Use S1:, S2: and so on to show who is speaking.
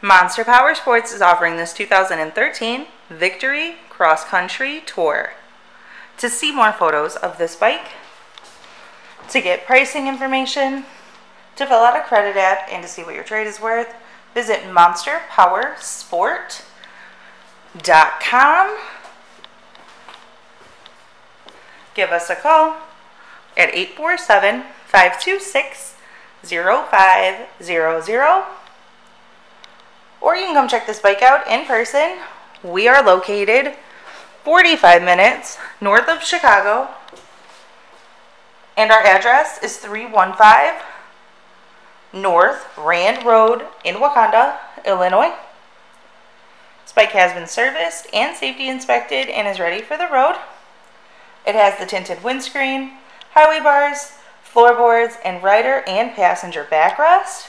S1: Monster Power Sports is offering this 2013 Victory Cross Country Tour. To see more photos of this bike, to get pricing information, to fill out a credit app, and to see what your trade is worth, visit monsterpowersport.com. Give us a call at 847 526 0500 or you can come check this bike out in person. We are located 45 minutes north of Chicago, and our address is 315 North Rand Road in Wauconda, Illinois. This bike has been serviced and safety inspected and is ready for the road. It has the tinted windscreen, highway bars, floorboards, and rider and passenger backrest.